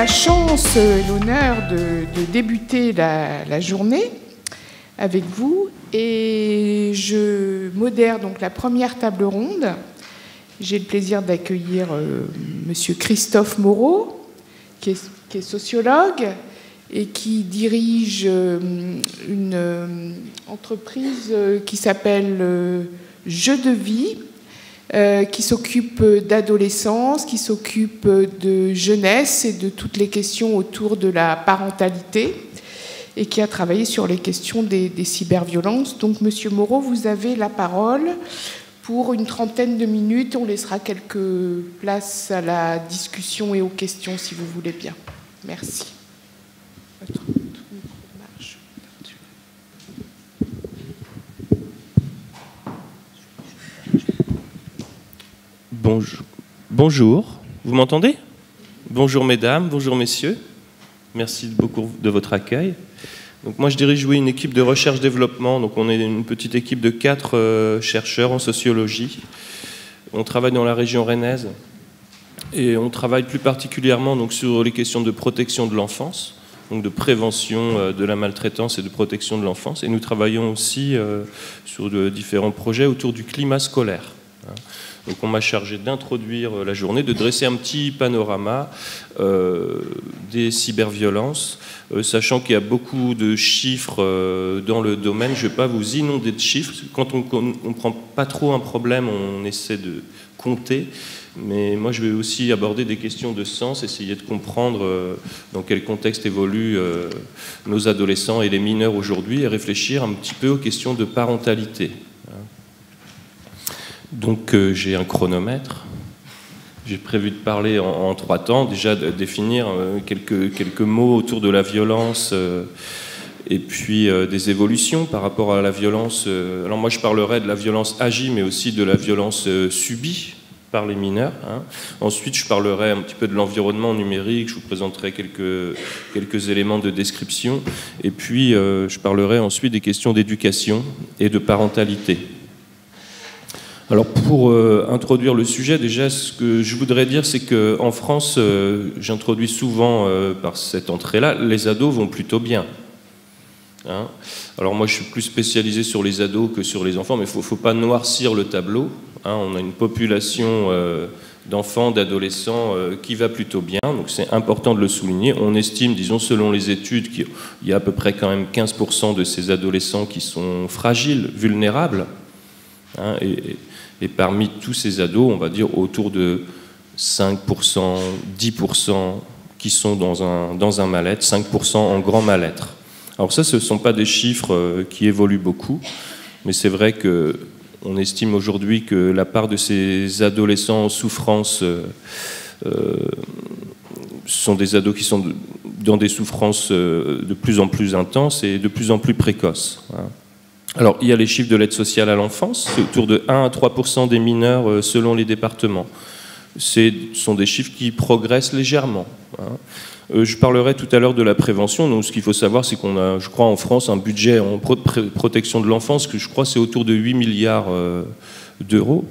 la chance et l'honneur de, débuter la, journée avec vous et je modère donc la première table ronde. J'ai le plaisir d'accueillir euh, Monsieur Christophe Moreau, qui est, sociologue et qui dirige euh, une euh, entreprise qui s'appelle Jeux de vie, euh, qui s'occupe d'adolescence, qui s'occupe de jeunesse et de toutes les questions autour de la parentalité et qui a travaillé sur les questions des, cyberviolences. Donc, Monsieur Moreau, vous avez la parole pour une trentaine de minutes. On laissera quelques places à la discussion et aux questions si vous voulez bien. Merci. Bonjour, vous m'entendez? Bonjour mesdames, bonjour messieurs. Merci beaucoup de votre accueil. Donc moi je dirige une équipe de recherche-développement. Donc on est une petite équipe de quatre euh, chercheurs en sociologie. On travaille dans la région rennaise et on travaille plus particulièrement sur les questions de protection de l'enfance, donc de prévention euh, de la maltraitance et de protection de l'enfance. Et nous travaillons aussi euh, sur de différents projets autour du climat scolaire. Hein. Donc on m'a chargé d'introduire euh, la journée, de dresser un petit panorama euh, des cyberviolences, euh, sachant qu'il y a beaucoup de chiffres dans le domaine. Je ne vais pas vous inonder de chiffres. Quand on ne prend pas trop un problème, on essaie de compter. Mais moi, je vais aussi aborder des questions de sens, essayer de comprendre dans quel contexte évoluent nos adolescents et les mineurs aujourd'hui et réfléchir un petit peu aux questions de parentalité. Donc euh, j'ai un chronomètre. J'ai prévu de parler en, trois temps. Déjà de définir euh, quelques, quelques mots autour de la violence euh, et puis des évolutions par rapport à la violence. alors moi je parlerai de la violence agie mais aussi de la violence subie par les mineurs. Hein. Ensuite, je parlerai un petit peu de l'environnement numérique, je vous présenterai quelques, quelques éléments de description, et puis je parlerai ensuite des questions d'éducation et de parentalité. Alors pour euh, introduire le sujet, déjà ce que je voudrais dire, c'est qu'en France, euh, j'introduis souvent euh, par cette entrée-là, les ados vont plutôt bien. Hein. Alors moi je suis plus spécialisé sur les ados que sur les enfants, mais il ne faut, pas noircir le tableau. Hein. On a une population d'enfants, d'adolescents qui va plutôt bien, donc c'est important de le souligner. On estime, disons selon les études, qu'il y a à peu près quand même 15% de ces adolescents qui sont fragiles, vulnérables. Hein, et parmi tous ces ados, on va dire autour de 5%, 10% qui sont dans un, dans un mal-être, 5% en grand mal-être. Alors ça, ce ne sont pas des chiffres euh, qui évoluent beaucoup, mais c'est vrai qu'on estime aujourd'hui que la part de ces adolescents en souffrance euh, euh, sont des ados qui sont dans des souffrances de plus en plus intenses et de plus en plus précoces. Hein. Alors, il y a les chiffres de l'aide sociale à l'enfance, c'est autour de 1 à 3 des mineurs euh, selon les départements. Ce sont des chiffres qui progressent légèrement. Hein. Euh, je parlerai tout à l'heure de la prévention. Donc, ce qu'il faut savoir, c'est qu'on a, je crois, en France, un budget en protection de l'enfance que je crois c'est autour de 8 milliards euh, d'euros.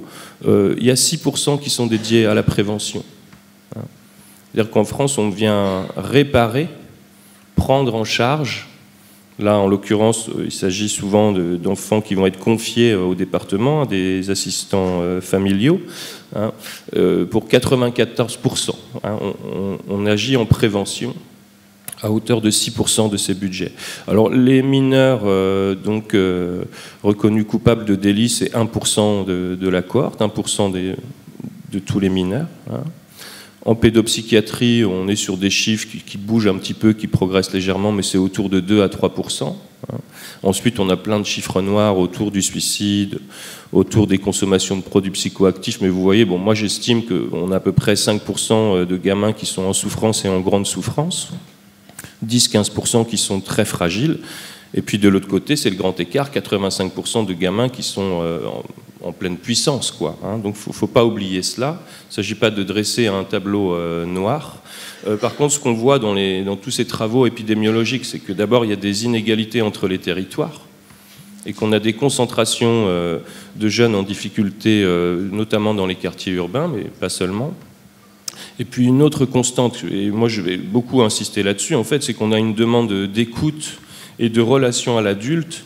il y a 6 qui sont dédiés à la prévention. Hein. C'est-à-dire qu'en France, on vient réparer, prendre en charge Là, en l'occurrence, euh, il s'agit souvent d'enfants qui vont être confiés euh, au département, des assistants euh, familiaux, hein, pour 94%. Hein. on, agit en prévention à hauteur de 6% de ces budgets. Alors les mineurs donc reconnus coupables de délit, c'est 1% de, la cohorte, 1% de tous les mineurs. Hein. En pédopsychiatrie, on est sur des chiffres qui, bougent un petit peu, qui progressent légèrement, mais c'est autour de 2 à 3% hein. Ensuite, on a plein de chiffres noirs autour du suicide, autour des consommations de produits psychoactifs. Mais vous voyez, bon, moi j'estime qu'on a à peu près 5% de gamins qui sont en souffrance et en grande souffrance, 10-15% qui sont très fragiles. Et puis de l'autre côté, c'est le grand écart, 85% de gamins qui sont euh, en, pleine puissance. Quoi, hein. Donc il ne faut, pas oublier cela. Il ne s'agit pas de dresser un tableau euh, noir. Euh, par contre, ce qu'on voit dans, tous ces travaux épidémiologiques, c'est que d'abord, il y a des inégalités entre les territoires et qu'on a des concentrations de jeunes en difficulté, notamment dans les quartiers urbains, mais pas seulement. Et puis une autre constante, et moi je vais beaucoup insister là-dessus, en fait, c'est qu'on a une demande d'écoute et de relation à l'adulte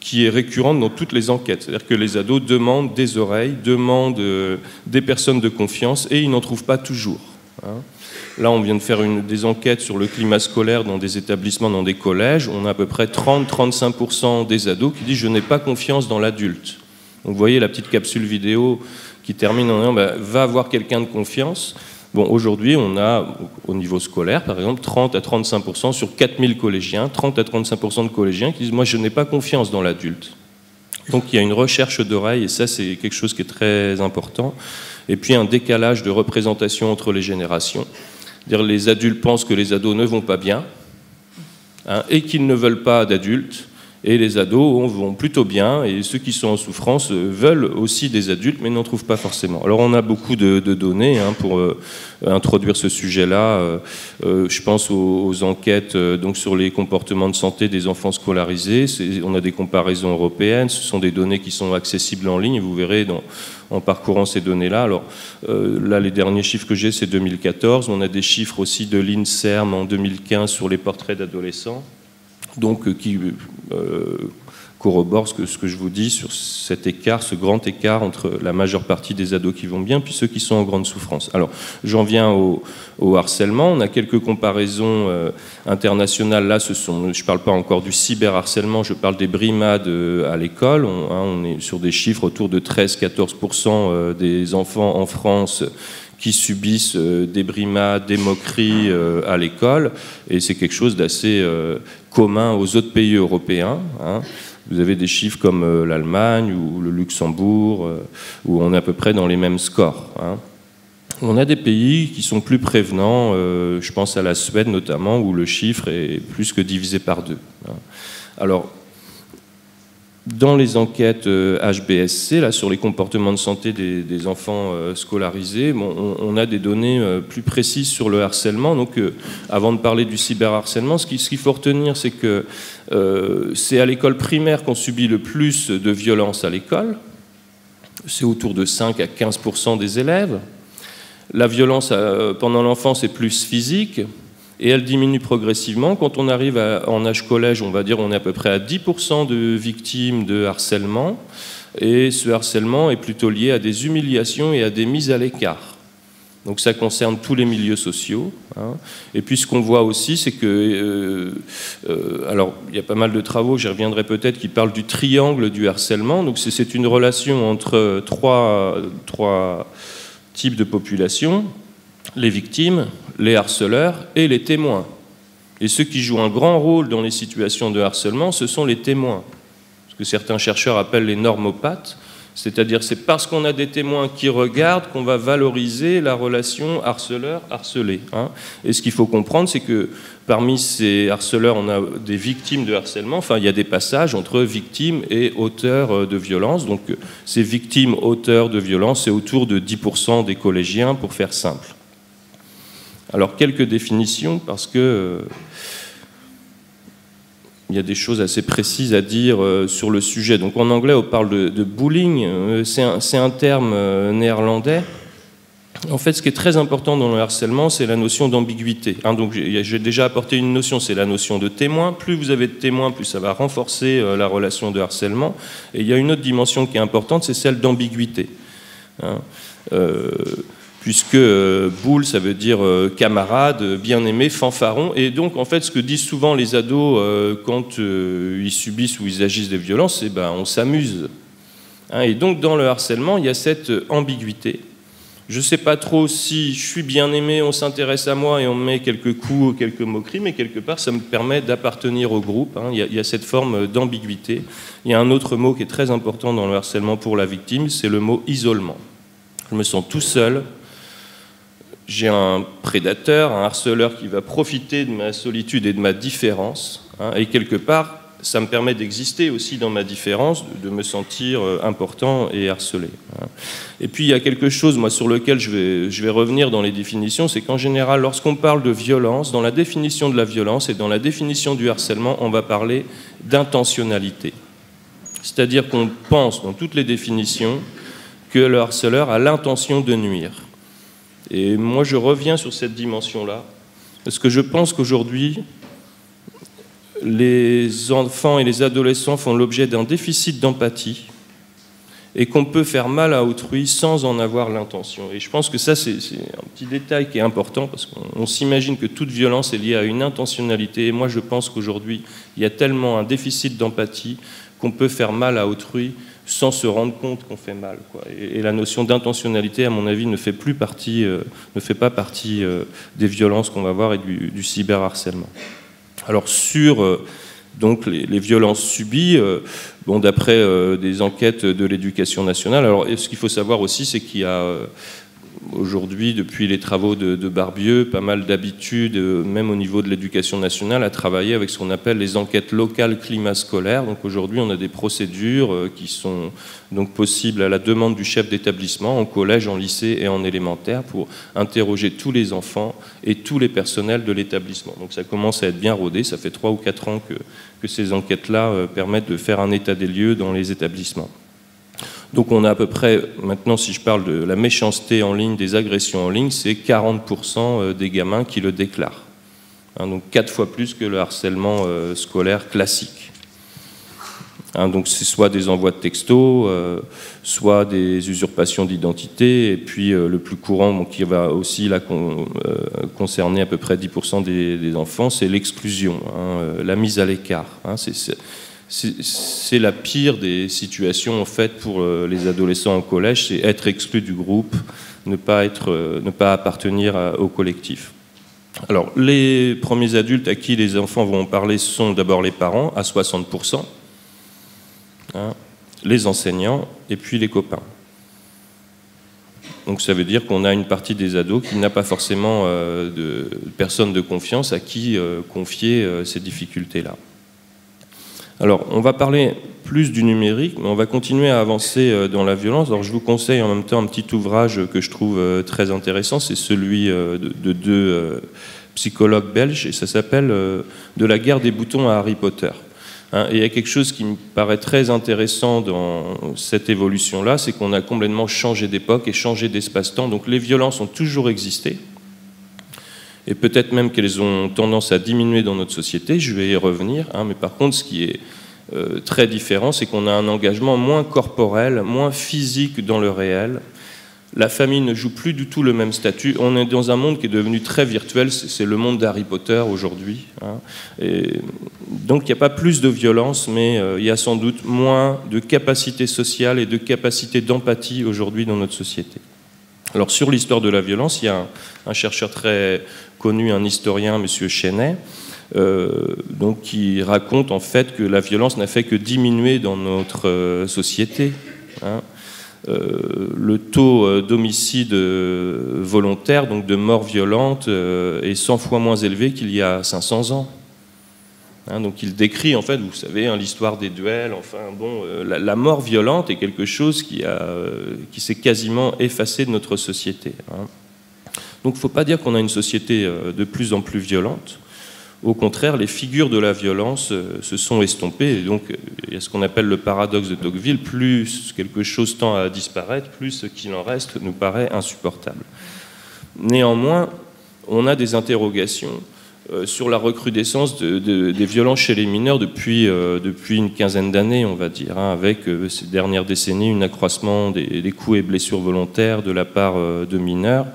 qui est récurrente dans toutes les enquêtes. C'est-à-dire que les ados demandent des oreilles, demandent euh, des personnes de confiance, et ils n'en trouvent pas toujours. Hein. Là, on vient de faire des enquêtes sur le climat scolaire dans des établissements, dans des collèges. On a à peu près 30-35% des ados qui disent je n'ai pas confiance dans l'adulte. Vous voyez la petite capsule vidéo qui termine en disant bah, va avoir quelqu'un de confiance. Bon, aujourd'hui, on a, au niveau scolaire, par exemple, 30 à 35% sur 4000 collégiens, 30 à 35% de collégiens qui disent Moi, je n'ai pas confiance dans l'adulte. Donc, il y a une recherche d'oreilles, et ça, c'est quelque chose qui est très important. Et puis, un décalage de représentation entre les générations. -dire les adultes pensent que les ados ne vont pas bien, hein, et qu'ils ne veulent pas d'adultes et les ados vont plutôt bien, et ceux qui sont en souffrance euh, veulent aussi des adultes, mais n'en trouvent pas forcément. Alors on a beaucoup de, données hein, pour euh, introduire ce sujet-là. Euh, je pense aux, enquêtes donc sur les comportements de santé des enfants scolarisés. On a des comparaisons européennes, ce sont des données qui sont accessibles en ligne, vous verrez en parcourant ces données-là. Alors là, les derniers chiffres que j'ai, c'est 2014. On a des chiffres aussi de l'INSERM en 2015 sur les portraits d'adolescents donc euh, qui euh, corrobore ce que, je vous dis sur cet écart, ce grand écart entre la majeure partie des ados qui vont bien, puis ceux qui sont en grande souffrance. Alors, j'en viens au, harcèlement. On a quelques comparaisons euh, internationales. Là, ce sont, je ne parle pas encore du cyberharcèlement, je parle des brimades à l'école. On, hein, on, est sur des chiffres autour de 13-14% des enfants en France qui subissent euh, des brimades, des moqueries euh, à l'école, et c'est quelque chose d'assez euh, commun aux autres pays européens. Hein. Vous avez des chiffres comme l'Allemagne ou le Luxembourg, où on est à peu près dans les mêmes scores. Hein. On a des pays qui sont plus prévenants, je pense à la Suède notamment, où le chiffre est plus que divisé par deux. Hein. Alors, dans les enquêtes HBSC, euh, là, sur les comportements de santé des, enfants euh, scolarisés, on, a des données euh, plus précises sur le harcèlement. Donc, avant de parler du cyberharcèlement, ce qu'il faut retenir, c'est que c'est à l'école primaire qu'on subit le plus de violences à l'école. C'est autour de 5 à 15% des élèves. La violence pendant l'enfance est plus physique, et elle diminue progressivement. Quand on arrive en âge collège, on va dire on est à peu près à 10% de victimes de harcèlement, et ce harcèlement est plutôt lié à des humiliations et à des mises à l'écart. Donc ça concerne tous les milieux sociaux. Hein. Et puis ce qu'on voit aussi, c'est que, euh, euh, alors il y a pas mal de travaux, j'y reviendrai peut-être, qui parlent du triangle du harcèlement. Donc c'est une relation entre trois, trois types de populations les victimes, les harceleurs et les témoins. Et ceux qui jouent un grand rôle dans les situations de harcèlement, ce sont les témoins, ce que certains chercheurs appellent les normopathes, c'est-à-dire c'est parce qu'on a des témoins qui regardent qu'on va valoriser la relation harceleur-harcelé. Hein. Et ce qu'il faut comprendre, c'est que parmi ces harceleurs, on a des victimes de harcèlement. Enfin, il y a des passages entre victimes et auteurs de violence. Donc ces victimes, auteurs de violence, c'est autour de 10% des collégiens, pour faire simple. Alors quelques définitions parce que euh, il y a des choses assez précises à dire euh, sur le sujet. Donc en anglais, on parle de, bullying. Euh, c'est un, terme néerlandais. En fait, ce qui est très important dans le harcèlement, c'est la notion d'ambiguïté. Hein, donc, j'ai déjà apporté une notion, c'est la notion de témoin. Plus vous avez de témoins, plus ça va renforcer la relation de harcèlement. Et il y a une autre dimension qui est importante, c'est celle d'ambiguïté. Hein puisque euh, boule, ça veut dire euh, camarade, bien-aimé, fanfaron. Et donc, en fait, ce que disent souvent les ados euh, quand ils subissent ou ils agissent des violences, c'est ben, on s'amuse. Hein, et donc, dans le harcèlement, il y a cette ambiguïté. Je ne sais pas trop si je suis bien aimé, on s'intéresse à moi et on me met quelques coups, quelques moqueries, mais quelque part, ça me permet d'appartenir au groupe. Hein. Il, y a, cette forme d'ambiguïté. Il y a un autre mot qui est très important dans le harcèlement pour la victime, c'est le mot isolement. Je me sens tout seul, j'ai un prédateur, un harceleur qui va profiter de ma solitude et de ma différence. Hein, et quelque part, ça me permet d'exister aussi dans ma différence, de, me sentir euh, important et harcelé. Hein. Et puis il y a quelque chose, moi, sur lequel je vais, je vais revenir dans les définitions, c'est qu'en général, lorsqu'on parle de violence, dans la définition de la violence et dans la définition du harcèlement, on va parler d'intentionnalité. C'est-à-dire qu'on pense dans toutes les définitions que le harceleur a l'intention de nuire. Et moi, je reviens sur cette dimension-là, parce que je pense qu'aujourd'hui, les enfants et les adolescents font l'objet d'un déficit d'empathie et qu'on peut faire mal à autrui sans en avoir l'intention. Et je pense que ça, c'est un petit détail qui est important parce qu'on s'imagine que toute violence est liée à une intentionnalité. Et moi, je pense qu'aujourd'hui, il y a tellement un déficit d'empathie qu'on peut faire mal à autrui sans se rendre compte qu'on fait mal. Et, la notion d'intentionnalité, à mon avis, ne fait, plus partie, euh, ne fait pas partie euh, des violences qu'on va voir et du, du cyberharcèlement. Alors sur euh, donc les, violences subies, bon, d'après des enquêtes de l'éducation nationale, alors ce qu'il faut savoir aussi, c'est qu'il y a aujourd'hui, depuis les travaux de, Barbieux, pas mal d'habitudes, euh, même au niveau de l'éducation nationale, à travailler avec ce qu'on appelle les enquêtes locales climat scolaire. Donc aujourd'hui, on a des procédures euh, qui sont donc possibles à la demande du chef d'établissement, en collège, en lycée et en élémentaire, pour interroger tous les enfants et tous les personnels de l'établissement. Donc ça commence à être bien rodé. Ça fait trois ou quatre ans que, que ces enquêtes-là euh, permettent de faire un état des lieux dans les établissements. Donc on a à peu près, maintenant si je parle de la méchanceté en ligne, des agressions en ligne, c'est 40% euh, des gamins qui le déclarent. Hein, donc quatre fois plus que le harcèlement euh, scolaire classique. Hein, donc c'est soit des envois de textos, euh, soit des usurpations d'identité, et puis le plus courant, qui va aussi là, concerner à peu près 10% des, enfants, c'est l'exclusion, hein, la mise à l'écart. c'est c'est la pire des situations en fait pour euh, les adolescents en collège, c'est être exclu du groupe, ne pas, être, euh, ne pas appartenir au collectif. Alors, les premiers adultes à qui les enfants vont parler sont d'abord les parents, à 60%, hein, les enseignants et puis les copains. Donc ça veut dire qu'on a une partie des ados qui n'a pas forcément euh, de personnes de confiance à qui confier ces difficultés-là. Alors, on va parler plus du numérique, mais on va continuer à avancer euh, dans la violence. Alors, je vous conseille en même temps un petit ouvrage que je trouve euh, très intéressant, c'est celui euh, de deux psychologues belges, et ça s'appelle De la guerre des boutons à Harry Potter. Hein, et il y a quelque chose qui me paraît très intéressant dans cette évolution-là, c'est qu'on a complètement changé d'époque et changé d'espace-temps. Donc les violences ont toujours existé, et peut-être même qu'elles ont tendance à diminuer dans notre société, je vais y revenir, hein, mais par contre ce qui est euh, très différent, c'est qu'on a un engagement moins corporel, moins physique dans le réel. La famille ne joue plus du tout le même statut. On est dans un monde qui est devenu très virtuel, c'est le monde d'Harry Potter aujourd'hui. Hein. donc il n'y a pas plus de violence, mais euh, il y a sans doute moins de capacité sociale et de capacité d'empathie aujourd'hui dans notre société. Alors sur l'histoire de la violence, il y a un, chercheur très connu, un historien, M. Chenet, euh, donc, qui raconte en fait que la violence n'a fait que diminuer dans notre euh, société. Hein. Euh, le taux d'homicide volontaire, donc de mort violente, est 100 fois moins élevé qu'il y a 500 ans. Hein, donc il décrit, en fait, vous savez, hein, l'histoire des duels. Enfin, bon, euh, la, mort violente est quelque chose qui, qui s'est quasiment effacé de notre société. Donc il ne faut pas dire qu'on a une société euh, de plus en plus violente. Au contraire, les figures de la violence se sont estompées. Et donc il y a ce qu'on appelle le paradoxe de Tocqueville. Plus quelque chose tend à disparaître, plus ce qu'il en reste nous paraît insupportable. Néanmoins, on a des interrogations euh, sur la recrudescence des violences chez les mineurs depuis, euh, une quinzaine d'années, on va dire, hein, avec euh, ces dernières décennies un accroissement des, coups et blessures volontaires de la part de mineurs.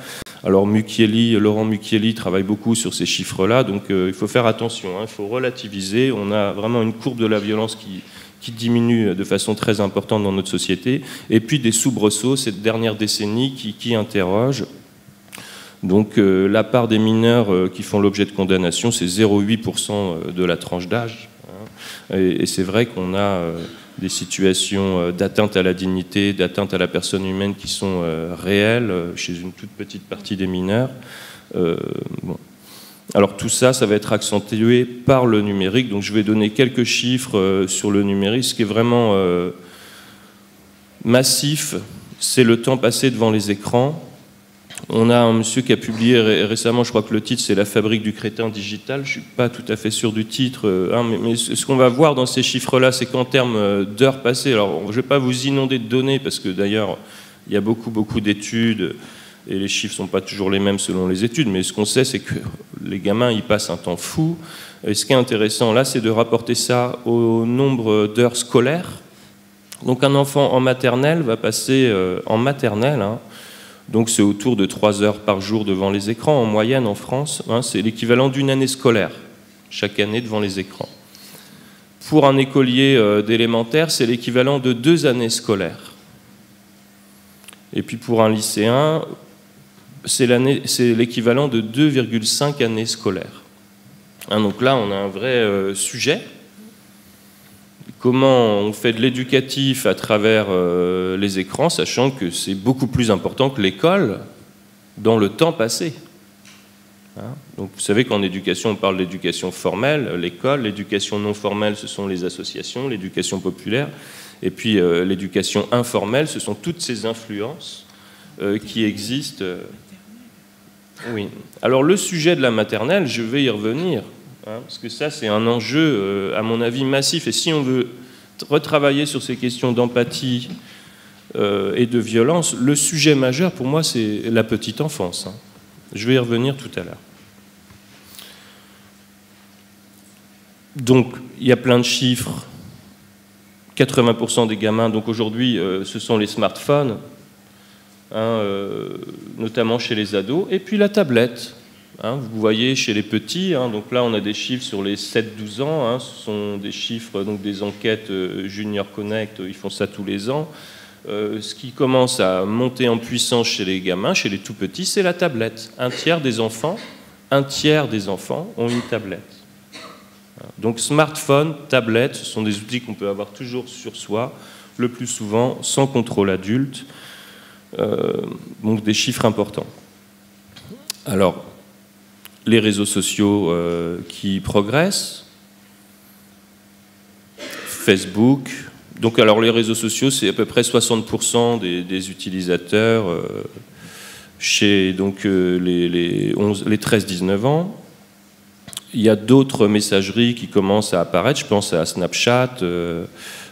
Alors Laurent Mucchielli travaille beaucoup sur ces chiffres-là, donc il faut faire attention, hein, il faut relativiser. On a vraiment une courbe de la violence qui, qui diminue de façon très importante dans notre société, et puis des soubresauts cette dernière décennie qui, qui interrogent donc euh, la part des mineurs euh, qui font l'objet de condamnation, c'est 0,8% euh, de la tranche d'âge. Hein. Et, c'est vrai qu'on a des situations d'atteinte à la dignité, d'atteinte à la personne humaine qui sont réelles chez une toute petite partie des mineurs. Alors tout ça, ça va être accentué par le numérique. Donc je vais donner quelques chiffres sur le numérique. Ce qui est vraiment massif, c'est le temps passé devant les écrans. On a un monsieur qui a publié récemment, je crois que le titre c'est La fabrique du crétin digital. Je ne suis pas tout à fait sûr du titre, euh, hein, mais, ce qu'on va voir dans ces chiffres-là, c'est qu'en termes euh, d'heures passées, alors je ne vais pas vous inonder de données parce que d'ailleurs il y a beaucoup beaucoup d'études et les chiffres ne sont pas toujours les mêmes selon les études, mais ce qu'on sait, c'est que les gamins, ils passent un temps fou. Et ce qui est intéressant là, c'est de rapporter ça au nombre d'heures scolaires. Donc un enfant en maternelle va passer euh, en maternelle, hein. Donc c'est autour de 3 heures par jour devant les écrans, en moyenne en France, hein. c'est l'équivalent d'une année scolaire, chaque année devant les écrans. Pour un écolier euh, d'élémentaire, c'est l'équivalent de deux années scolaires. Et puis pour un lycéen, c'est l'équivalent de 2,5 années scolaires. Hein, donc là, on a un vrai euh, sujet. Comment on fait de l'éducatif à travers euh, les écrans, sachant que c'est beaucoup plus important que l'école dans le temps passé. Hein, donc vous savez qu'en éducation, on parle d'éducation formelle, l'école, l'éducation non formelle, ce sont les associations, l'éducation populaire, et puis euh, l'éducation informelle, ce sont toutes ces influences qui existent oui. Alors le sujet de la maternelle, je vais y revenir, hein, parce que ça c'est un enjeu, euh, à mon avis, massif. Et si on veut retravailler sur ces questions d'empathie euh, et de violence, le sujet majeur pour moi c'est la petite enfance. Hein. Je vais y revenir tout à l'heure. Donc il y a plein de chiffres. 80% des gamins, donc aujourd'hui, euh, ce sont les smartphones. Hein, notamment chez les ados, et puis la tablette. Hein, vous voyez chez les petits, hein, donc là on a des chiffres sur les 7-12 ans, ce sont des chiffres, donc des enquêtes euh, Junior Connect, ils font ça tous les ans. Euh, ce qui commence à monter en puissance chez les gamins, chez les tout petits, c'est la tablette. Un tiers des enfants, un tiers des enfants ont une tablette. Donc smartphone, tablette, ce sont des outils qu'on peut avoir toujours sur soi, le plus souvent sans contrôle adulte. Euh, donc des chiffres importants. Alors, les réseaux sociaux euh, qui progressent, Facebook. Donc, alors les réseaux sociaux, c'est à peu près 60% des, utilisateurs euh, chez donc les, les 13-19 ans. Il y a d'autres messageries qui commencent à apparaître. Je pense à Snapchat.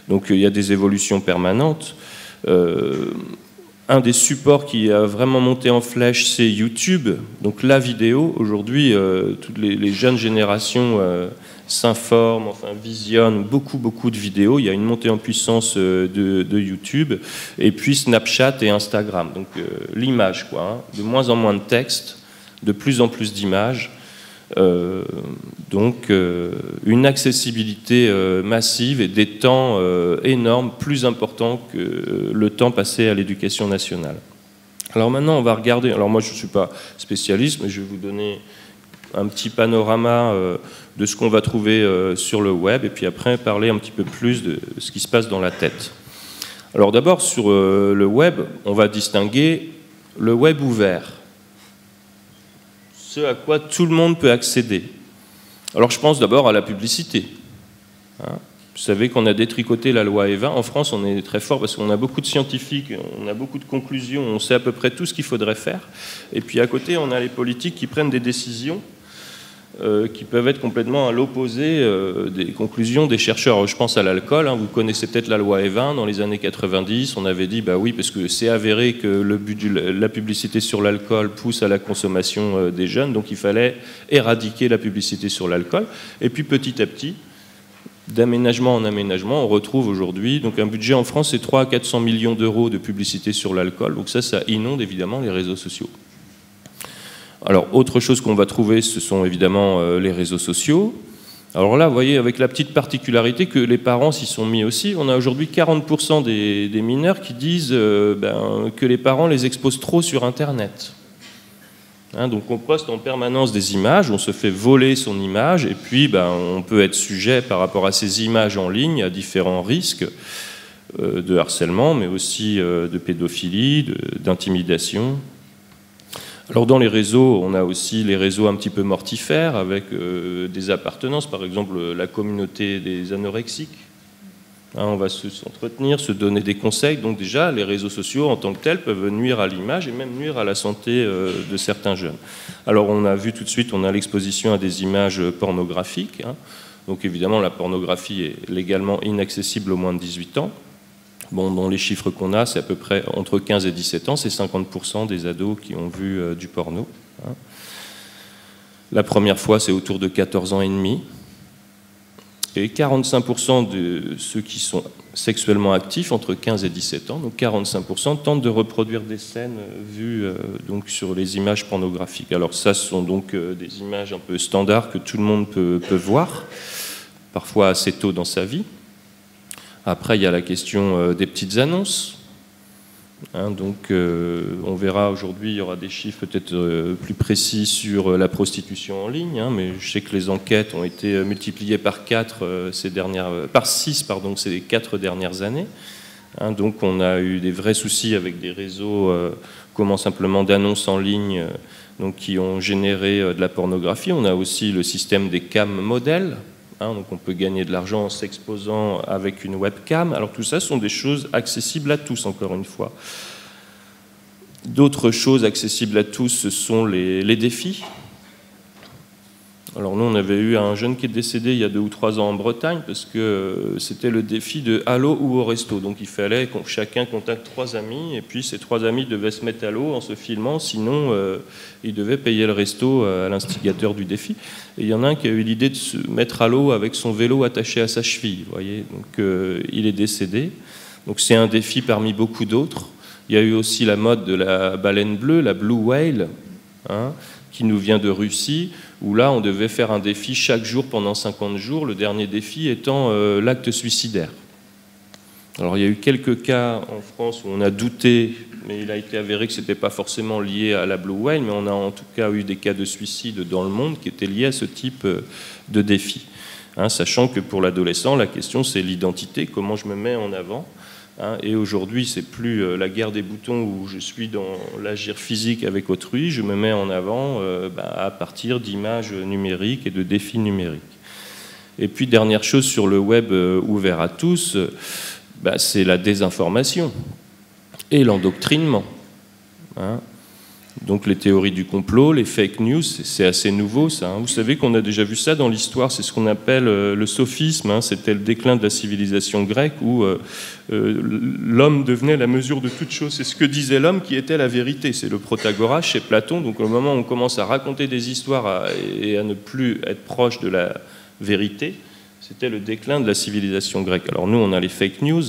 donc, il y a des évolutions permanentes un des supports qui a vraiment monté en flèche, c'est YouTube. Donc la vidéo, aujourd'hui, euh, toutes les, jeunes générations euh, s'informent, enfin visionnent beaucoup, beaucoup de vidéos. Il y a une montée en puissance euh, de, YouTube. Et puis Snapchat et Instagram. Donc l'image, quoi. Hein. De moins en moins de texte, de plus en plus d'images. Euh, donc euh, une accessibilité euh, massive et des temps énormes, plus importants que le temps passé à l'éducation nationale. Alors maintenant, on va regarder. Alors moi, je ne suis pas spécialiste, mais je vais vous donner un petit panorama de ce qu'on va trouver sur le web, et puis après parler un petit peu plus de ce qui se passe dans la tête. Alors d'abord, sur le web, on va distinguer le web ouvert ce à quoi tout le monde peut accéder. Alors je pense d'abord à la publicité. Hein. Vous savez qu'on a détricoté la loi Eva. En France, on est très fort parce qu'on a beaucoup de scientifiques, on a beaucoup de conclusions, on sait à peu près tout ce qu'il faudrait faire. Et puis à côté, on a les politiques qui prennent des décisions euh, qui peuvent être complètement à l'opposé euh, des conclusions des chercheurs. Je pense à l'alcool, hein. vous connaissez peut-être la loi E20, dans les années 90, on avait dit, bah oui, parce que c'est avéré que la publicité sur l'alcool pousse à la consommation euh, des jeunes, donc il fallait éradiquer la publicité sur l'alcool. Et puis petit à petit, d'aménagement en aménagement, on retrouve aujourd'hui, donc un budget en France, c'est 3 à 400 millions d'euros de publicité sur l'alcool, donc ça, ça inonde évidemment les réseaux sociaux. Alors, autre chose qu'on va trouver, ce sont évidemment euh, les réseaux sociaux. Alors là, vous voyez, avec la petite particularité que les parents s'y sont mis aussi, on a aujourd'hui 40% des, mineurs qui disent euh, ben, que les parents les exposent trop sur Internet. Hein, donc on poste en permanence des images, on se fait voler son image, et puis ben, on peut être sujet par rapport à ces images en ligne à différents risques euh, de harcèlement, mais aussi de pédophilie, d'intimidation. Alors dans les réseaux, on a aussi les réseaux un petit peu mortifères avec euh, des appartenances, par exemple la communauté des anorexiques. Hein, on va s'entretenir, se donner des conseils. Donc déjà, les réseaux sociaux en tant que tels peuvent nuire à l'image et même nuire à la santé euh, de certains jeunes. Alors on a vu tout de suite, on a l'exposition à des images pornographiques. Hein. Donc évidemment, la pornographie est légalement inaccessible aux moins de 18 ans. Bon, dans les chiffres qu'on a, c'est à peu près entre 15 et 17 ans, c'est 50% des ados qui ont vu du porno. Hein. La première fois, c'est autour de 14 ans et demi. Et 45% de ceux qui sont sexuellement actifs entre 15 et 17 ans, donc 45% tentent de reproduire des scènes euh, vues euh, sur les images pornographiques. Alors ça, ce sont donc euh, des images un peu standards que tout le monde peut voir, parfois assez tôt dans sa vie. Après, il y a la question des petites annonces. Hein, donc euh, on verra aujourd'hui, il y aura des chiffres peut-être euh, plus précis sur euh, la prostitution en ligne, hein, mais je sais que les enquêtes ont été multipliées par 4 ces dernières, par 6 pardon, ces 4 dernières années. Hein, donc on a eu des vrais soucis avec des réseaux, comment simplement d'annonces en ligne, donc qui ont généré de la pornographie. On a aussi le système des cam modèles, donc on peut gagner de l'argent en s'exposant avec une webcam. Alors tout ça sont des choses accessibles à tous, encore une fois. D'autres choses accessibles à tous, ce sont les défis. Alors nous, on avait eu un jeune qui est décédé il y a deux ou trois ans en Bretagne parce que euh, c'était le défi de à l'eau ou au resto. Donc il fallait que chacun contacte trois amis et puis ces trois amis devaient se mettre à l'eau en se filmant, sinon euh, ils devaient payer le resto euh, à l'instigateur du défi. Et il y en a un qui a eu l'idée de se mettre à l'eau avec son vélo attaché à sa cheville. Voyez, donc il est décédé. Donc c'est un défi parmi beaucoup d'autres. Il y a eu aussi la mode de la baleine bleue, la blue whale, hein, qui nous vient de Russie où là, on devait faire un défi chaque jour pendant 50 jours, le dernier défi étant euh, l'acte suicidaire. Alors il y a eu quelques cas en France où on a douté, mais il a été avéré que ce n'était pas forcément lié à la Blue Whale, mais on a en tout cas eu des cas de suicide dans le monde qui étaient liés à ce type euh, de défi. Hein, sachant que pour l'adolescent, la question c'est l'identité, comment je me mets en avant. Hein, et aujourd'hui, c'est plus euh, la guerre des boutons où je suis dans l'agir physique avec autrui, je me mets en avant euh, bah, à partir d'images numériques et de défis numériques. Et puis, dernière chose sur le web euh, ouvert à tous, bah, c'est la désinformation et l'endoctrinement. Hein. Donc les théories du complot, les fake news, c'est assez nouveau ça. Hein. Vous savez qu'on a déjà vu ça dans l'histoire, c'est ce qu'on appelle euh, le sophisme, hein. c'était le déclin de la civilisation grecque où euh, euh, l'homme devenait la mesure de toute chose. C'est ce que disait l'homme qui était la vérité, c'est le protagoras chez Platon. Donc au moment où on commence à raconter des histoires et à ne plus être proche de la vérité, c'était le déclin de la civilisation grecque. Alors nous, on a les fake news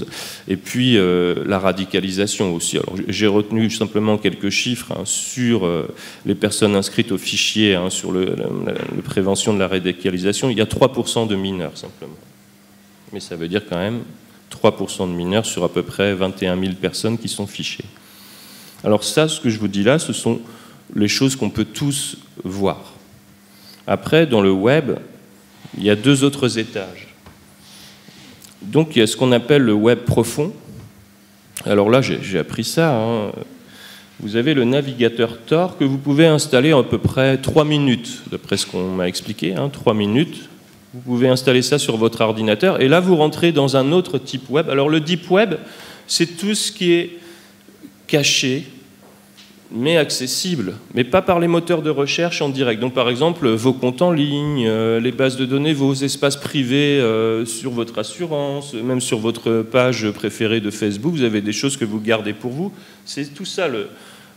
et puis euh, la radicalisation aussi. Alors j'ai retenu simplement quelques chiffres hein, sur euh, les personnes inscrites au fichier hein, sur le, la, prévention de la radicalisation. Il y a 3% de mineurs simplement. Mais ça veut dire quand même 3% de mineurs sur à peu près 21 000 personnes qui sont fichées. Alors ça, ce que je vous dis là, ce sont les choses qu'on peut tous voir. Après, dans le web, il y a deux autres étages. Donc il y a ce qu'on appelle le web profond. Alors là, j'ai appris ça. Hein. Vous avez le navigateur Tor que vous pouvez installer en à peu près 3 minutes, d'après ce qu'on m'a expliqué, hein, 3 minutes. Vous pouvez installer ça sur votre ordinateur et là vous rentrez dans un autre type web. Alors le deep web, c'est tout ce qui est caché, mais accessible, mais pas par les moteurs de recherche en direct. Donc par exemple, vos comptes en ligne, euh, les bases de données, vos espaces privés euh, sur votre assurance, même sur votre page préférée de Facebook, vous avez des choses que vous gardez pour vous. C'est tout ça le,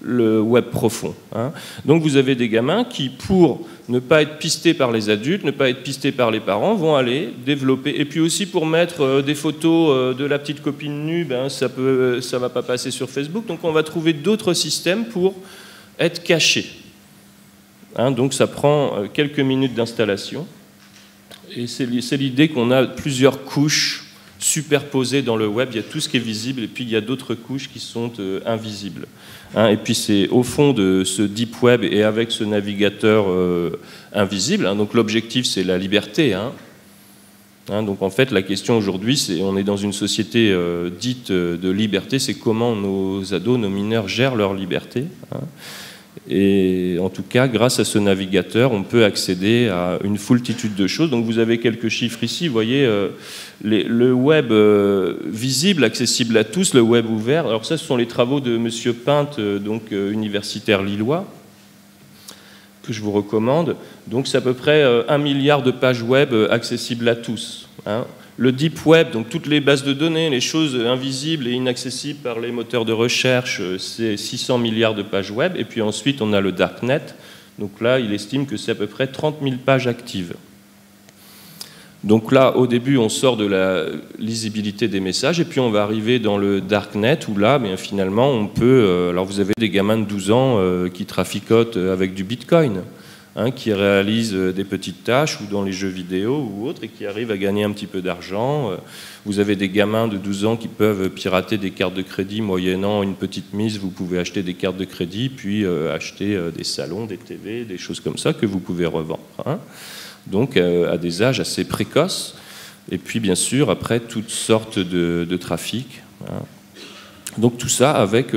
le web profond. Hein. Donc vous avez des gamins qui, pour ne pas être pistés par les adultes, ne pas être pistés par les parents, vont aller développer. Et puis aussi pour mettre euh, des photos euh, de la petite copine nue, ben, ça ne ça va pas passer sur Facebook. Donc on va trouver d'autres systèmes pour être cachés. Hein. donc ça prend euh, quelques minutes d'installation. Et c'est l'idée qu'on a plusieurs couches superposées dans le web. Il y a tout ce qui est visible et puis il y a d'autres couches qui sont invisibles. Hein, et puis c'est au fond de ce deep web et avec ce navigateur euh, invisible. Hein, donc l'objectif c'est la liberté. Hein. donc en fait la question aujourd'hui c'est on est dans une société euh, dite euh, de liberté, c'est comment nos ados, nos mineurs gèrent leur liberté. Et en tout cas, grâce à ce navigateur, on peut accéder à une foultitude de choses. Donc vous avez quelques chiffres ici. Vous voyez euh, le web euh, visible, accessible à tous, le web ouvert. Alors ça, ce sont les travaux de Monsieur Pinte, euh, donc universitaire lillois, que je vous recommande. Donc c'est à peu près un milliard de pages web accessibles à tous. Hein. Le deep web, donc toutes les bases de données, les choses invisibles et inaccessibles par les moteurs de recherche, euh, c'est 600 milliards de pages web. Et puis ensuite, on a le darknet. Donc là, il estime que c'est à peu près 30 000 pages actives. Donc là, au début, on sort de la lisibilité des messages, et puis on va arriver dans le darknet, où là, bien, finalement, on peut... Euh, alors vous avez des gamins de 12 ans euh, qui traficotent avec du Bitcoin. Hein, qui réalisent euh, des petites tâches ou dans les jeux vidéo ou autres et qui arrivent à gagner un petit peu d'argent. Euh, vous avez des gamins de 12 ans qui peuvent pirater des cartes de crédit moyennant une petite mise. Vous pouvez acheter des cartes de crédit, puis euh, acheter des salons, des TV, des choses comme ça que vous pouvez revendre. Hein. Donc à des âges assez précoces. Et puis bien sûr, après, toutes sortes de, trafics. Hein. Donc tout ça avec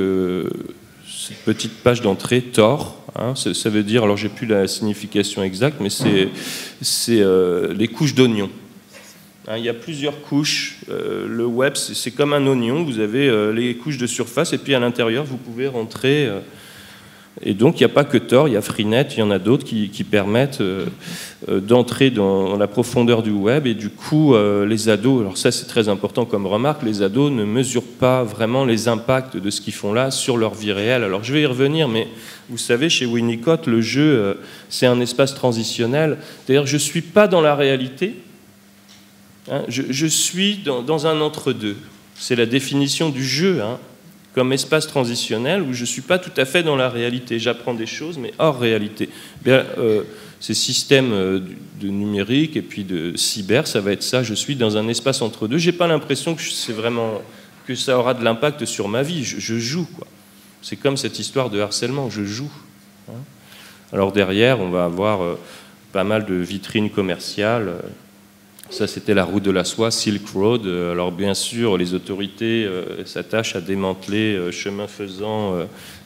petite page d'entrée Tor Hein, ça, veut dire, alors j'ai plus la signification exacte, mais c'est euh, les couches d'oignon. Hein, il y a plusieurs couches. Euh, le web, c'est comme un oignon. Vous avez euh, les couches de surface et puis à l'intérieur, vous pouvez rentrer et donc, il n'y a pas que Tor, il y a Freenet, il y en a d'autres qui, permettent euh, euh, d'entrer dans, la profondeur du web. Et du coup, euh, les ados, alors ça c'est très important comme remarque, les ados ne mesurent pas vraiment les impacts de ce qu'ils font là sur leur vie réelle. Alors je vais y revenir, mais vous savez, chez Winnicott, le jeu, c'est un espace transitionnel. D'ailleurs, je ne suis pas dans la réalité, hein. je, suis dans, un entre-deux. C'est la définition du jeu. Hein comme espace transitionnel où je ne suis pas tout à fait dans la réalité. J'apprends des choses, mais hors réalité. Euh, ces systèmes euh, de numérique et puis de cyber, ça va être ça. Je suis dans un espace entre deux. J'ai pas l'impression que vraiment que ça aura de l'impact sur ma vie. Je, joue. C'est comme cette histoire de harcèlement. Je joue. Hein. Alors derrière, on va avoir euh, pas mal de vitrines commerciales. Ça, c'était la route de la soie, Silk Road. Euh, alors, bien sûr, les autorités euh, s'attachent à démanteler, euh, chemin faisant,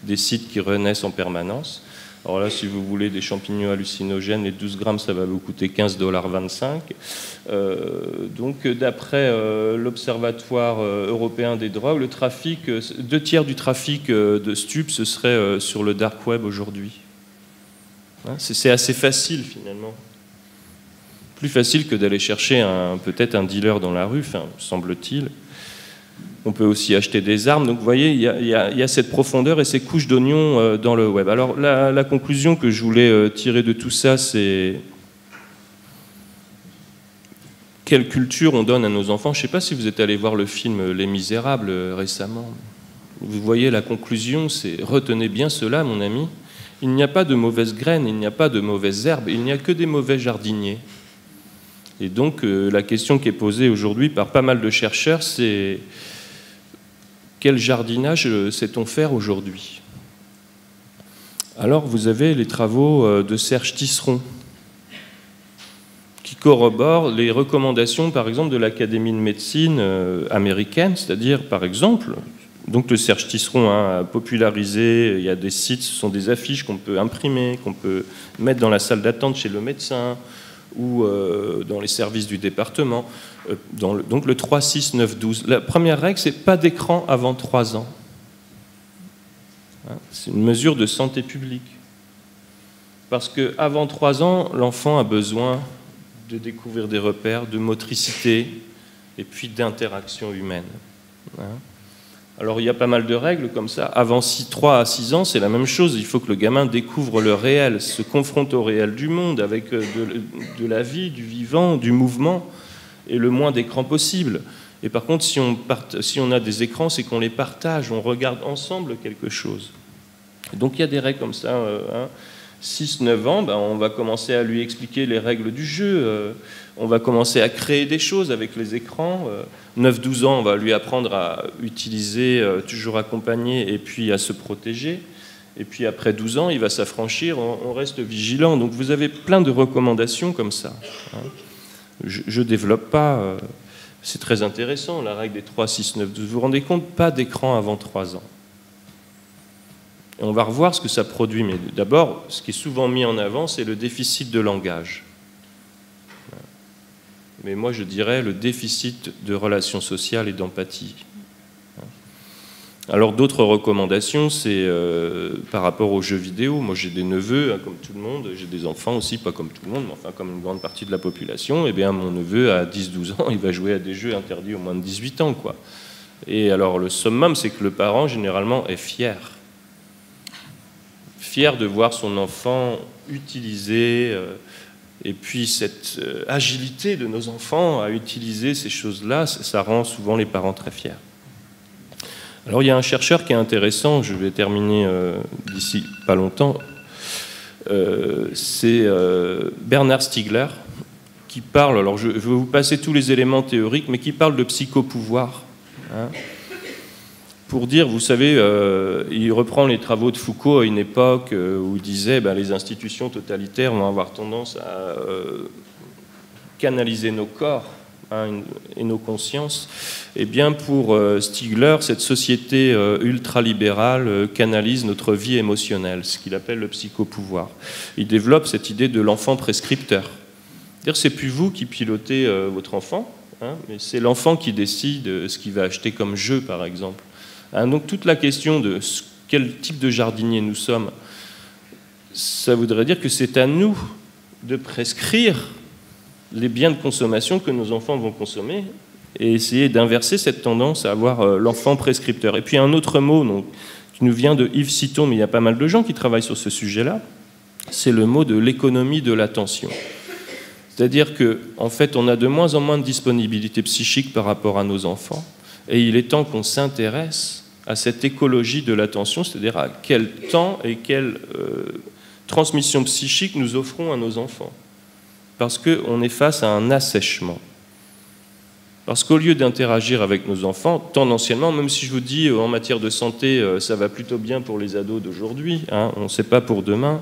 des sites qui renaissent en permanence. Alors là, si vous voulez des champignons hallucinogènes, les 12 grammes, ça va vous coûter 15,25 dollars. donc, d'après l'Observatoire européen des drogues, le trafic, deux tiers du trafic de stupes, ce serait sur le dark web aujourd'hui. Hein, c'est assez facile, finalement plus facile que d'aller chercher peut-être un dealer dans la rue, semble-t-il. On peut aussi acheter des armes. Donc vous voyez, il y, a, cette profondeur et ces couches d'oignons euh, dans le web. Alors la, conclusion que je voulais euh, tirer de tout ça, c'est quelle culture on donne à nos enfants. Je ne sais pas si vous êtes allé voir le film Les Misérables euh, récemment. Vous voyez la conclusion, c'est retenez bien cela, mon ami. Il n'y a pas de mauvaises graines, il n'y a pas de mauvaises herbes, il n'y a que des mauvais jardiniers. Et donc euh, la question qui est posée aujourd'hui par pas mal de chercheurs, c'est quel jardinage euh, sait-on faire aujourd'hui? Alors vous avez les travaux euh, de Serge Tisseron qui corroborent les recommandations par exemple de l'Académie de médecine américaine, c'est-à-dire par exemple donc le Serge Tisseron a popularisé, il y a des sites, ce sont des affiches qu'on peut imprimer, qu'on peut mettre dans la salle d'attente chez le médecin, ou euh, dans les services du département. Euh, donc le 3, 6, 9, 12. La première règle, c'est pas d'écran avant 3 ans. Hein, c'est une mesure de santé publique. Parce qu'avant 3 ans, l'enfant a besoin de découvrir des repères, de motricité et puis d'interaction humaine. Hein. Alors il y a pas mal de règles comme ça. Avant 6, 3 à 6 ans, c'est la même chose. Il faut que le gamin découvre le réel, se confronte au réel du monde, avec euh, de, la vie, du vivant, du mouvement, et le moins d'écrans possible. Et par contre, si on, si on a des écrans, c'est qu'on les partage, on regarde ensemble quelque chose. Donc il y a des règles comme ça. 6-9 euh, hein. ans, ben, on va commencer à lui expliquer les règles du jeu. Euh, on va commencer à créer des choses avec les écrans. 9-12 ans, on va lui apprendre à utiliser, euh, toujours accompagné, et puis à se protéger. Et puis après 12 ans, il va s'affranchir, on, reste vigilant. Donc vous avez plein de recommandations comme ça. Hein. Je ne développe pas, euh, c'est très intéressant, la règle des 3, 6, 9, 12. Vous vous rendez compte, pas d'écran avant 3 ans. On va revoir ce que ça produit. Mais d'abord, ce qui est souvent mis en avant, c'est le déficit de langage mais moi je dirais le déficit de relations sociales et d'empathie. Alors d'autres recommandations, c'est euh, par rapport aux jeux vidéo. Moi j'ai des neveux, hein, comme tout le monde, j'ai des enfants aussi, pas comme tout le monde, mais enfin comme une grande partie de la population. Eh bien mon neveu à 10-12 ans, il va jouer à des jeux interdits au moins de 18 ans. Quoi. Et alors le summum, c'est que le parent généralement est fier. Fier de voir son enfant utiliser... Euh, et puis cette euh, agilité de nos enfants à utiliser ces choses-là, ça rend souvent les parents très fiers. Alors il y a un chercheur qui est intéressant, je vais terminer euh, d'ici pas longtemps, c'est Bernard Stiegler, qui parle, alors je, vais vous passer tous les éléments théoriques, mais qui parle de psychopouvoir. Hein pour dire, vous savez, euh, il reprend les travaux de Foucault à une époque euh, où il disait ben, les institutions totalitaires vont avoir tendance à euh, canaliser nos corps hein, et nos consciences. Eh bien pour Stigler, cette société ultralibérale canalise notre vie émotionnelle, ce qu'il appelle le psychopouvoir. Il développe cette idée de l'enfant prescripteur. C'est-à-dire, c'est plus vous qui pilotez votre enfant, hein, mais c'est l'enfant qui décide ce qu'il va acheter comme jeu, par exemple. Hein, donc toute la question de quel type de jardinier nous sommes, ça voudrait dire que c'est à nous de prescrire les biens de consommation que nos enfants vont consommer et essayer d'inverser cette tendance à avoir euh, l'enfant prescripteur. Et puis un autre mot qui nous vient de Yves Citon, mais il y a pas mal de gens qui travaillent sur ce sujet-là, c'est le mot de l'économie de l'attention. C'est-à-dire qu'en en fait, on a de moins en moins de disponibilité psychique par rapport à nos enfants, et il est temps qu'on s'intéresse à cette écologie de l'attention, c'est-à-dire à quel temps et quelle euh, transmission psychique nous offrons à nos enfants. Parce qu'on est face à un assèchement. Parce qu'au lieu d'interagir avec nos enfants, tendanciellement, même si je vous dis euh, en matière de santé, euh, ça va plutôt bien pour les ados d'aujourd'hui, hein, on ne sait pas pour demain,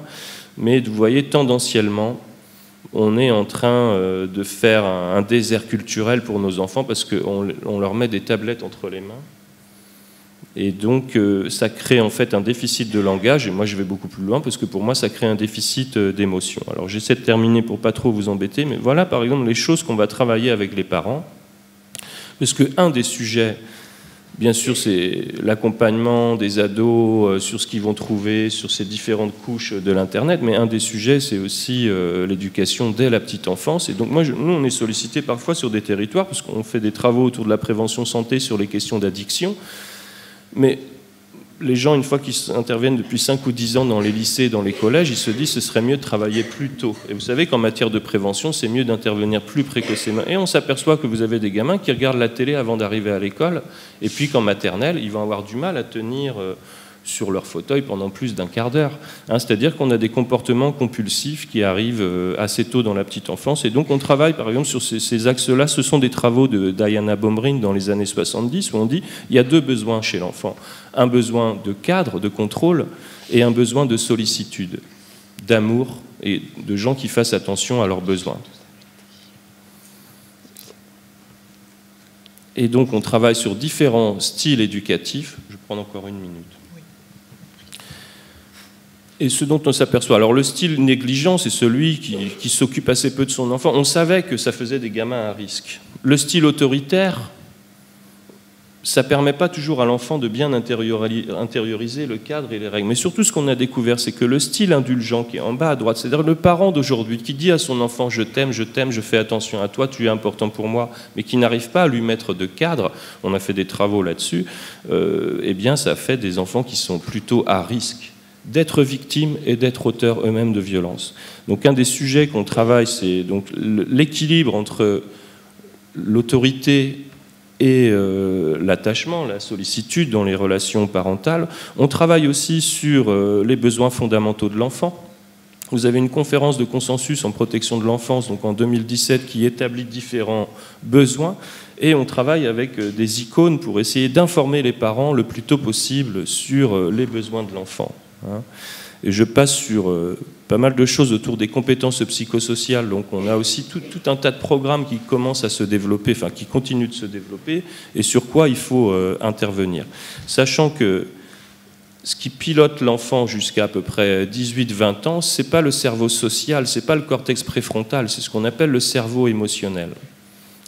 mais vous voyez, tendanciellement, on est en train de faire un, désert culturel pour nos enfants parce qu'on leur met des tablettes entre les mains et donc, euh, ça crée en fait un déficit de langage. Et moi, je vais beaucoup plus loin parce que pour moi, ça crée un déficit euh, d'émotion. Alors, j'essaie de terminer pour pas trop vous embêter, mais voilà, par exemple, les choses qu'on va travailler avec les parents. Parce que un des sujets, bien sûr, c'est l'accompagnement des ados euh, sur ce qu'ils vont trouver sur ces différentes couches de l'internet. Mais un des sujets, c'est aussi l'éducation dès la petite enfance. Et donc, moi, nous, on est sollicité parfois sur des territoires parce qu'on fait des travaux autour de la prévention santé sur les questions d'addiction. Mais les gens, une fois qu'ils interviennent depuis 5 ou 10 ans dans les lycées, dans les collèges, ils se disent que ce serait mieux de travailler plus tôt. Et vous savez qu'en matière de prévention, c'est mieux d'intervenir plus précocement. Et on s'aperçoit que vous avez des gamins qui regardent la télé avant d'arriver à l'école, et puis qu'en maternelle, ils vont avoir du mal à tenir euh, sur leur fauteuil pendant plus d'un quart d'heure. Hein, c'est-à-dire qu'on a des comportements compulsifs qui arrivent euh, assez tôt dans la petite enfance. Et donc on travaille par exemple sur ces, axes-là. Ce sont des travaux de Diana Bomrin dans les années 70 où on dit il y a deux besoins chez l'enfant. Un besoin de cadre, de contrôle, et un besoin de sollicitude, d'amour et de gens qui fassent attention à leurs besoins. Et donc on travaille sur différents styles éducatifs. Je prends encore une minute et ce dont on s'aperçoit. Alors le style négligent, c'est celui qui, s'occupe assez peu de son enfant. On savait que ça faisait des gamins à risque. Le style autoritaire, ça permet pas toujours à l'enfant de bien intérioriser le cadre et les règles. Mais surtout, ce qu'on a découvert, c'est que le style indulgent qui est en bas à droite, c'est-à-dire le parent d'aujourd'hui qui dit à son enfant je t'aime, je t'aime, je fais attention à toi, tu es important pour moi, mais qui n'arrive pas à lui mettre de cadre, on a fait des travaux là-dessus, euh, eh bien, ça fait des enfants qui sont plutôt à risque d'être victimes et d'être auteurs eux-mêmes de violences. Donc un des sujets qu'on travaille, c'est donc l'équilibre entre l'autorité et euh, l'attachement, la sollicitude dans les relations parentales. On travaille aussi sur euh, les besoins fondamentaux de l'enfant. Vous avez une conférence de consensus en protection de l'enfance, donc en 2017, qui établit différents besoins. Et on travaille avec euh, des icônes pour essayer d'informer les parents le plus tôt possible sur les besoins de l'enfant. Hein. Et je passe sur euh, pas mal de choses autour des compétences psychosociales. Donc on a aussi tout, un tas de programmes qui commencent à se développer, enfin qui continuent de se développer, et sur quoi il faut euh, intervenir. Sachant que ce qui pilote l'enfant jusqu'à à peu près 18-20 ans, c'est pas le cerveau social, c'est pas le cortex préfrontal, c'est ce qu'on appelle le cerveau émotionnel.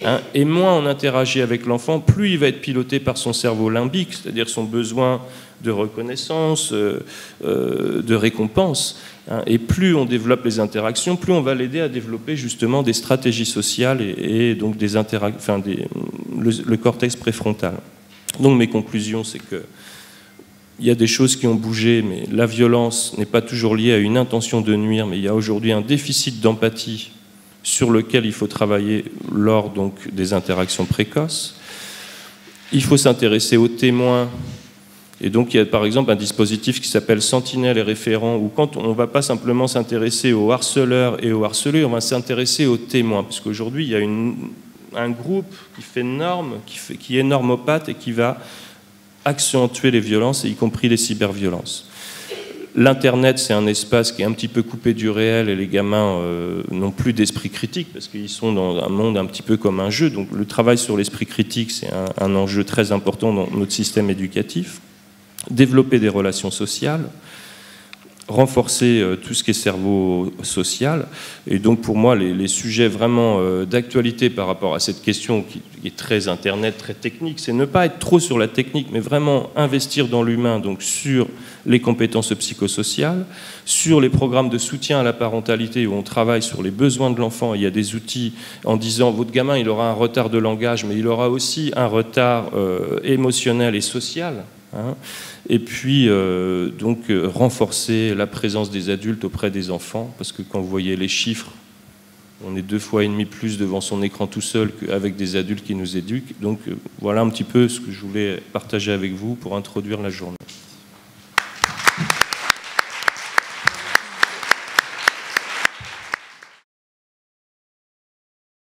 Hein, et moins on interagit avec l'enfant, plus il va être piloté par son cerveau limbique, c'est-à-dire son besoin de reconnaissance, euh, euh, de récompense. Hein, et plus on développe les interactions, plus on va l'aider à développer justement des stratégies sociales et, donc des, enfin le, le, cortex préfrontal. Donc mes conclusions, c'est que il y a des choses qui ont bougé, mais la violence n'est pas toujours liée à une intention de nuire, mais il y a aujourd'hui un déficit d'empathie sur lequel il faut travailler lors donc, des interactions précoces. Il faut s'intéresser aux témoins. Et donc il y a par exemple un dispositif qui s'appelle Sentinelle et référent, où quand on ne va pas simplement s'intéresser aux harceleurs et aux harcelés, on va s'intéresser aux témoins. Parce qu'aujourd'hui, il y a un groupe qui fait norme, qui, qui est normopathe et qui va accentuer les violences, y compris les cyberviolences. L'Internet, c'est un espace qui est un petit peu coupé du réel et les gamins euh, n'ont plus d'esprit critique parce qu'ils sont dans un monde un petit peu comme un jeu. Donc le travail sur l'esprit critique, c'est un, enjeu très important dans notre système éducatif. Développer des relations sociales, renforcer euh, tout ce qui est cerveau social. Et donc pour moi, les, sujets vraiment euh, d'actualité par rapport à cette question qui est très Internet, très technique, c'est ne pas être trop sur la technique, mais vraiment investir dans l'humain, donc sur les compétences psychosociales, sur les programmes de soutien à la parentalité où on travaille sur les besoins de l'enfant. Il y a des outils en disant votre gamin, il aura un retard de langage, mais il aura aussi un retard euh, émotionnel et social. Hein. Et puis, euh, donc, euh, renforcer la présence des adultes auprès des enfants, parce que quand vous voyez les chiffres, on est deux fois et demi plus devant son écran tout seul qu'avec des adultes qui nous éduquent. Donc, voilà un petit peu ce que je voulais partager avec vous pour introduire la journée.